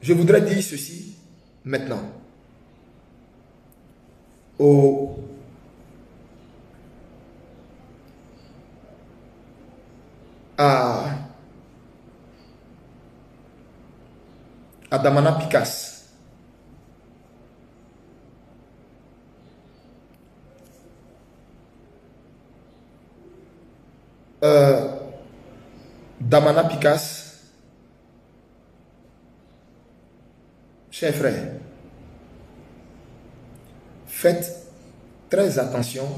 Je voudrais dire ceci maintenant. Au à, à Damana Picasso. Euh, Damana chers frères, faites très attention,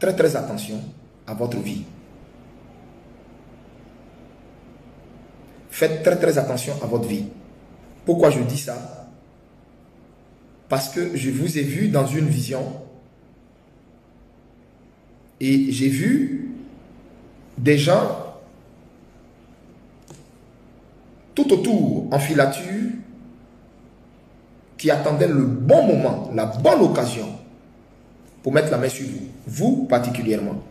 très très attention à votre vie. Faites très très attention à votre vie. Pourquoi je dis ça? Parce que je vous ai vu dans une vision et j'ai vu des gens tout autour en filature qui attendaient le bon moment, la bonne occasion pour mettre la main sur vous. Vous particulièrement.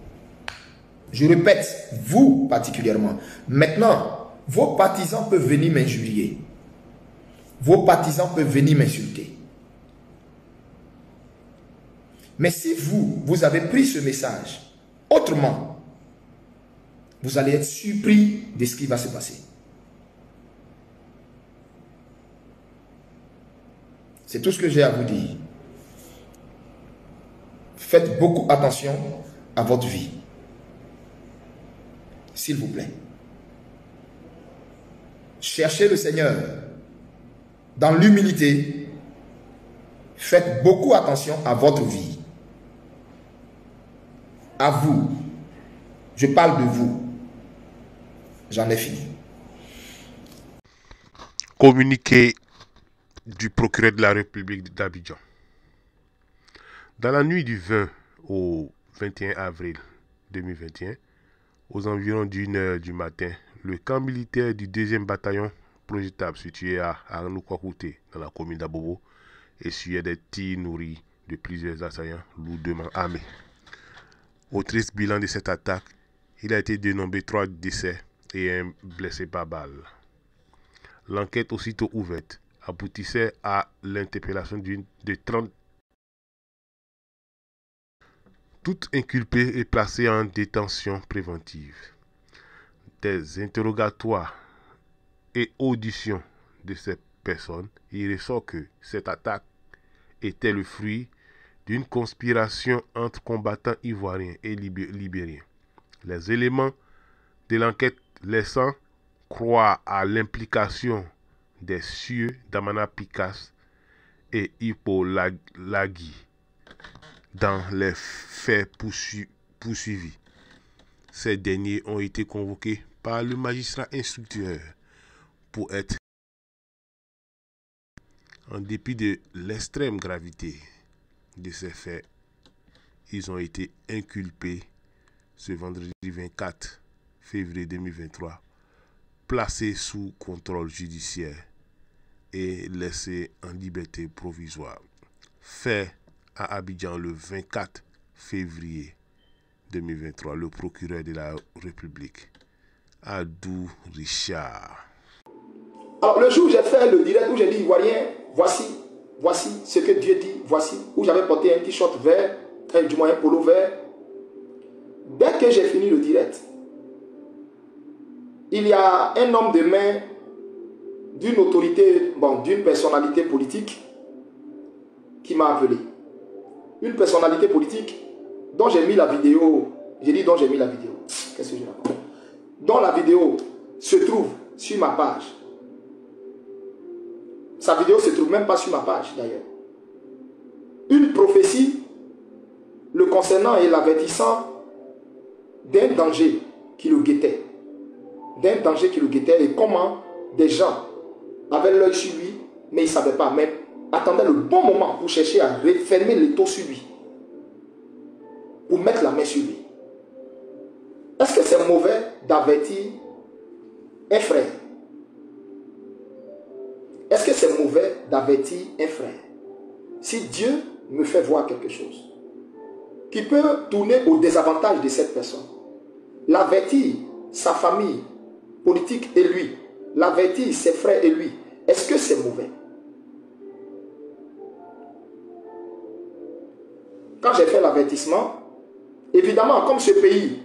Je répète, vous particulièrement. Maintenant, vos partisans peuvent venir m'injurier. Vos partisans peuvent venir m'insulter. Mais si vous, vous avez pris ce message autrement, vous allez être surpris de ce qui va se passer. C'est tout ce que j'ai à vous dire. Faites beaucoup attention à votre vie. S'il vous plaît. Cherchez le Seigneur dans l'humilité. Faites beaucoup attention à votre vie. À vous. Je parle de vous. J'en ai fini. Communiqué du procureur de la République d'Abidjan. Dans la nuit du 20 au 21 avril 2021, aux environs d'une heure du matin, le camp militaire du 2e bataillon projetable situé à Arnoukouakouté, dans la commune d'Abobo, essuyait des tirs nourris de plusieurs assaillants lourdement armés. Au triste bilan de cette attaque, il a été dénombré trois décès et un blessé par balle. L'enquête aussitôt ouverte aboutissait à l'interpellation de 30 tout inculpé est placé en détention préventive. Des interrogatoires et auditions de ces personnes, il ressort que cette attaque était le fruit d'une conspiration entre combattants ivoiriens et libériens. Les éléments de l'enquête laissant croire à l'implication des cieux d'Amana Picasso et Hippo Lagui dans les faits poursuivis. Ces derniers ont été convoqués par le magistrat instructeur pour être en dépit de l'extrême gravité de ces faits, ils ont été inculpés ce vendredi 24 février 2023, placés sous contrôle judiciaire et laissés en liberté provisoire. Fait à Abidjan le 24 février 2023, le procureur de la République, Adou Richard. Alors le jour où j'ai fait le direct, où j'ai dit Ivoirien, voici, voici ce que Dieu dit, voici, où j'avais porté un t-shirt vert, du moins un polo vert. Dès que j'ai fini le direct, il y a un homme de main d'une autorité, bon, d'une personnalité politique qui m'a appelé une personnalité politique dont j'ai mis la vidéo, j'ai dit dont j'ai mis la vidéo, qu'est-ce que je raconte? Dont la vidéo se trouve sur ma page. Sa vidéo se trouve même pas sur ma page d'ailleurs. Une prophétie le concernant et l'avertissant d'un danger qui le guettait. D'un danger qui le guettait et comment des gens avaient l'œil sur lui, mais ils ne savaient pas même attendait le bon moment pour chercher à refermer les taux sur lui. Pour mettre la main sur lui. Est-ce que c'est mauvais d'avertir un frère? Est-ce que c'est mauvais d'avertir un frère? Si Dieu me fait voir quelque chose qui peut tourner au désavantage de cette personne, l'avertir, sa famille politique et lui, l'avertir, ses frères et lui, est-ce que c'est mauvais? Quand j'ai fait l'avertissement, évidemment, comme ce pays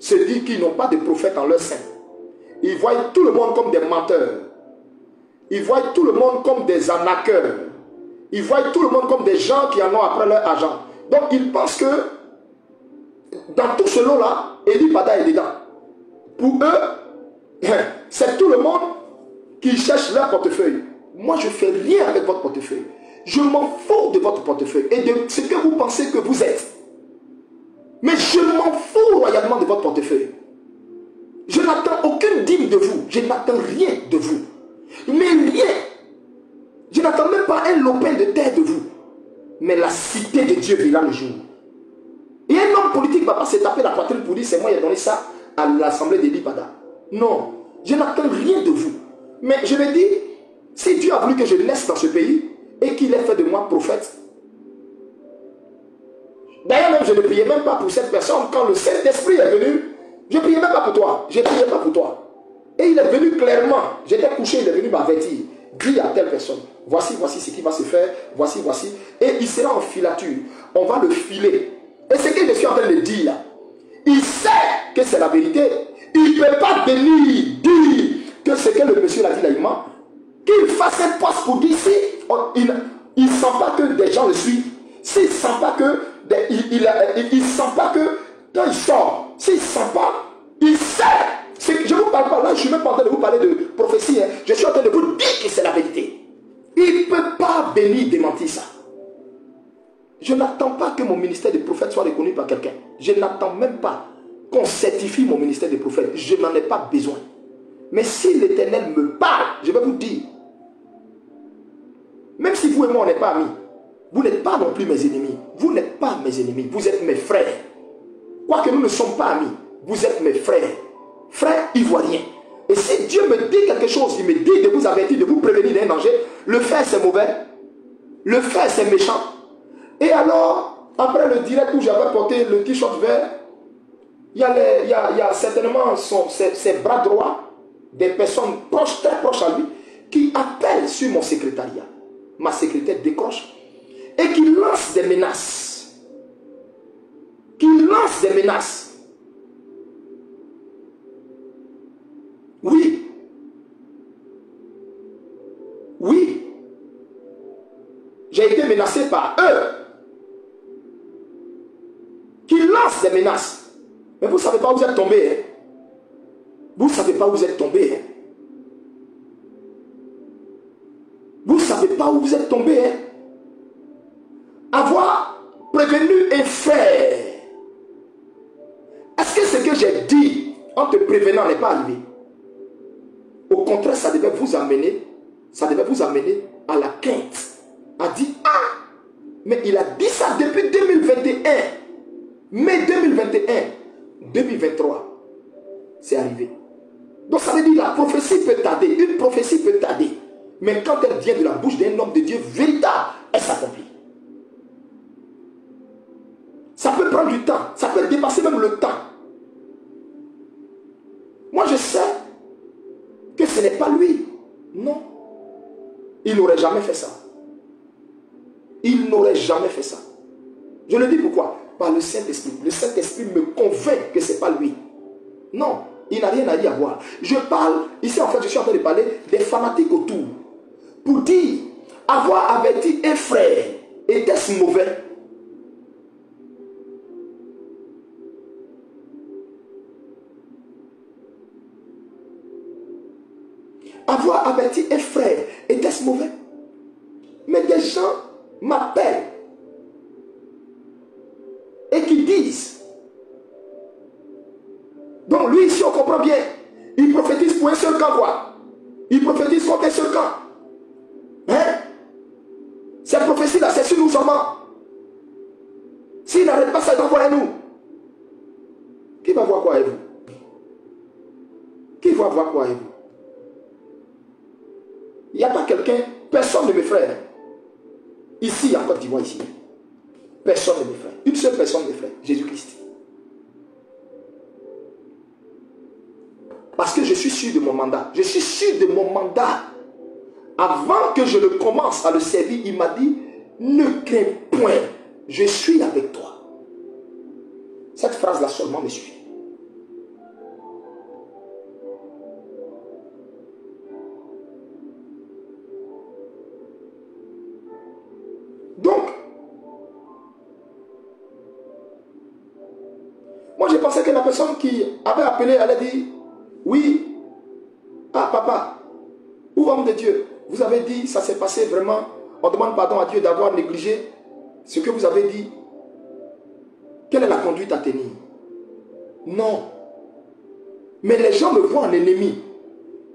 se dit qu'ils n'ont pas de prophète en leur sein, ils voient tout le monde comme des menteurs. Ils voient tout le monde comme des arnaqueurs. Ils voient tout le monde comme des gens qui en ont après leur argent. Donc ils pensent que dans tout ce lot-là, Eli Pada est dedans. Pour eux, c'est tout le monde qui cherche leur portefeuille. Moi, je fais rien avec votre portefeuille. Je m'en fous de votre portefeuille et de ce que vous pensez que vous êtes. Mais je m'en fous royalement de votre portefeuille. Je n'attends aucune dîme de vous. Je n'attends rien de vous. Mais rien. Je n'attends même pas un lopin de terre de vous. Mais la cité de Dieu vivra le jour. Et un homme politique va pas se taper la poitrine pour dire c'est moi qui ai donné ça à l'assemblée des Lipada. Non. Je n'attends rien de vous. Mais je me dis, si Dieu a voulu que je naisse dans ce pays et qu'il ait fait de moi prophète, D'ailleurs, même je ne priais même pas pour cette personne. Quand le Saint-Esprit est venu, je ne priais même pas pour toi. Je ne priais pas pour toi. Et il est venu clairement. J'étais couché, il est venu m'avertir. Dis à telle personne, voici, voici ce qui va se faire, voici, voici. Et il sera en filature. On va le filer. Et ce que je suis en train de dire, il sait que c'est la vérité. Il ne peut pas dire que ce que le monsieur a dit là, qu'il fasse un poste pour dire si il ne sent pas que des gens le suivent, s'il ne sent pas que il ne sent pas que quand il sort, s'il ne sent pas, il sait. je ne vous parle pas là, je suis même pas en train de vous parler de prophétie. Hein. Je suis en train de vous dire que c'est la vérité. Il ne peut pas venir démentir ça. Je n'attends pas que mon ministère de prophète soit reconnu par quelqu'un. Je n'attends même pas qu'on certifie mon ministère de prophète. Je n'en ai pas besoin. Mais si l'Éternel me parle, je vais vous dire, même si vous et moi, on n'est pas amis, vous n'êtes pas non plus mes ennemis. Vous n'êtes pas mes ennemis. Vous êtes mes frères. Quoique nous ne sommes pas amis, vous êtes mes frères. Frères ivoiriens. Et si Dieu me dit quelque chose, il me dit de vous avertir, de vous prévenir d'un danger, le faire c'est mauvais. Le faire c'est méchant. Et alors, après le direct où j'avais porté le t-shirt vert, il y, a certainement ses, bras droits, des personnes proches, très proches à lui, qui appellent sur mon secrétariat. Ma secrétaire décroche et qui lance des menaces. Qui lance des menaces. Oui. Oui. J'ai été menacé par eux. Qui lancent des menaces. Mais vous ne savez pas où vous êtes tombé. Hein? Savez pas où vous êtes tombé. Hein? Vous ne savez pas où vous êtes tombé. Hein? avoir prévenu un frère. Est-ce que ce que j'ai dit en te prévenant n'est pas arrivé? Au contraire, ça devait vous amener, ça devait vous amener à la quinte. A dit, ah, mais il a dit ça depuis 2021. Mai 2021, 2023, c'est arrivé. Donc ça veut dire la prophétie peut tarder, une prophétie peut tarder. Mais quand elle vient de la bouche d'un homme de Dieu véritable, elle s'accomplit. Ça peut prendre du temps. Ça peut dépasser même le temps. Moi, je sais que ce n'est pas lui. Non. Il n'aurait jamais fait ça. Il n'aurait jamais fait ça. Je le dis pourquoi? Par le Saint-Esprit. Le Saint-Esprit me convainc que ce n'est pas lui. Non, il n'a rien à y avoir. Je parle, ici en fait, je suis en train de parler des fanatiques autour. Pour dire, avoir averti un frère, était-ce mauvais? Avoir averti un frère, était-ce mauvais? Mais des gens m'appellent camp quoi. Il prophétise contre un seul camp. Hein? Cette prophétie-là, c'est sur nous seulement. S'il n'arrête pas va voir nous. Qui va voir quoi avec vous? Qui va voir quoi avec vous? Il n'y a pas quelqu'un, personne de mes frères, ici en Côte d'Ivoire, ici, personne de mes frères, une seule personne de mes frères, Jésus-Christ. Je suis sûr de mon mandat. Je suis sûr de mon mandat. Avant que je ne commence à le servir, il m'a dit, ne crains point, je suis avec toi. Cette phrase-là seulement me suit. Donc, moi j'ai pensé que la personne qui avait appelé, elle a dit, oui, ah papa, ou homme de Dieu, vous avez dit, ça s'est passé vraiment, on demande pardon à Dieu d'avoir négligé ce que vous avez dit. Quelle est la conduite à tenir? Non. Mais les gens me voient en ennemi.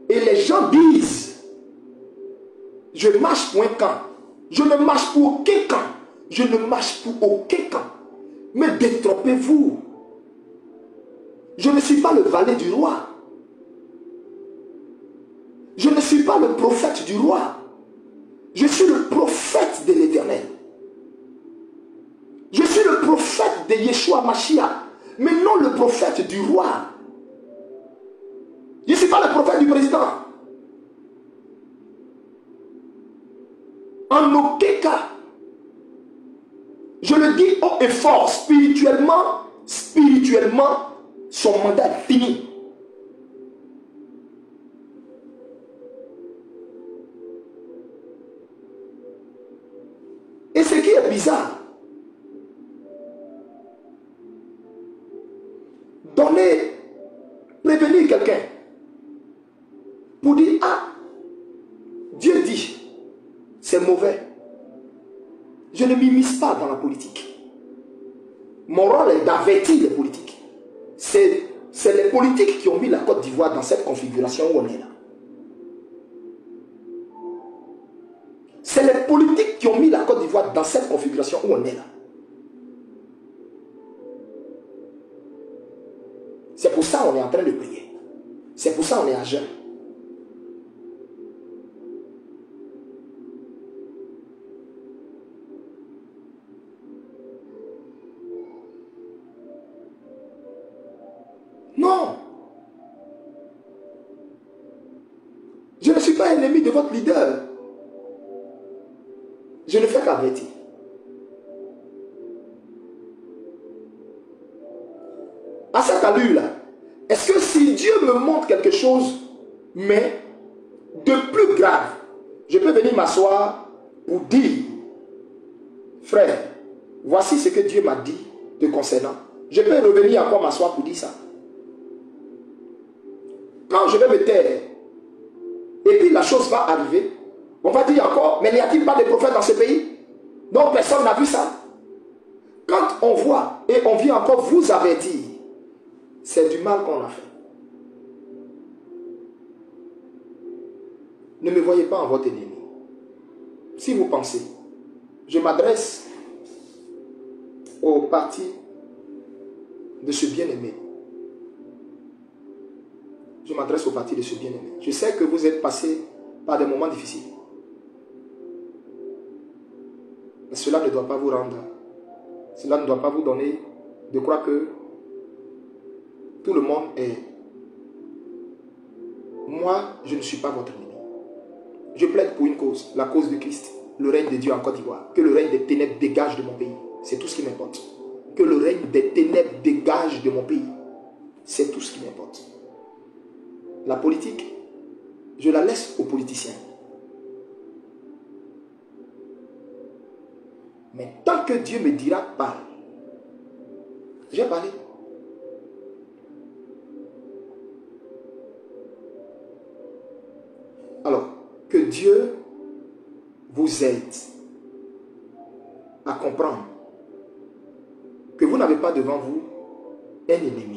Et les gens disent, je marche pour un camp. Je ne marche pour aucun camp. Je ne marche pour aucun camp. Mais détrompez-vous. Je ne suis pas le valet du roi. Le prophète du roi. Je suis le prophète de l'éternel. Je suis le prophète de Yeshua Mashiach, mais non le prophète du roi. Je ne suis pas le prophète du président. En aucun cas. Je le dis haut et fort, spirituellement, spirituellement, son mandat est fini. C'est mauvais. Je ne m'immisce pas dans la politique. Mon rôle est d'avertir les politiques. C'est les politiques qui ont mis la Côte d'Ivoire dans cette configuration où on est là. C'est les politiques qui ont mis la Côte d'Ivoire dans cette configuration où on est là. C'est pour ça qu'on est en train de prier. C'est pour ça qu'on est à jeûne. Pas ennemi de votre leader. Je ne fais qu'avertir. À cette allure-là, est-ce que si Dieu me montre quelque chose, mais de plus grave, je peux venir m'asseoir pour dire, frère, voici ce que Dieu m'a dit te concernant. Je peux revenir encore m'asseoir pour dire ça. Quand je vais me taire, et puis la chose va arriver, on va dire encore, mais n'y a-t-il pas de prophètes dans ce pays? Donc personne n'a vu ça. Quand on voit et on vient encore vous avertir, c'est du mal qu'on a fait. Ne me voyez pas en votre ennemi. Si vous pensez, je m'adresse au parti de ce bien-aimé. Je m'adresse au parti de ce bien-aimé. Je sais que vous êtes passé par des moments difficiles. Mais cela ne doit pas vous rendre. Cela ne doit pas vous donner de croire que tout le monde est. Moi, je ne suis pas votre ennemi. Je plaide pour une cause, la cause de Christ, le règne de Dieu en Côte d'Ivoire. Que le règne des ténèbres dégage de mon pays. C'est tout ce qui m'importe. Que le règne des ténèbres dégage de mon pays. C'est tout ce qui m'importe. La politique, je la laisse aux politiciens. Mais tant que Dieu me dira parle, je vais parler. Alors, que Dieu vous aide à comprendre que vous n'avez pas devant vous un ennemi.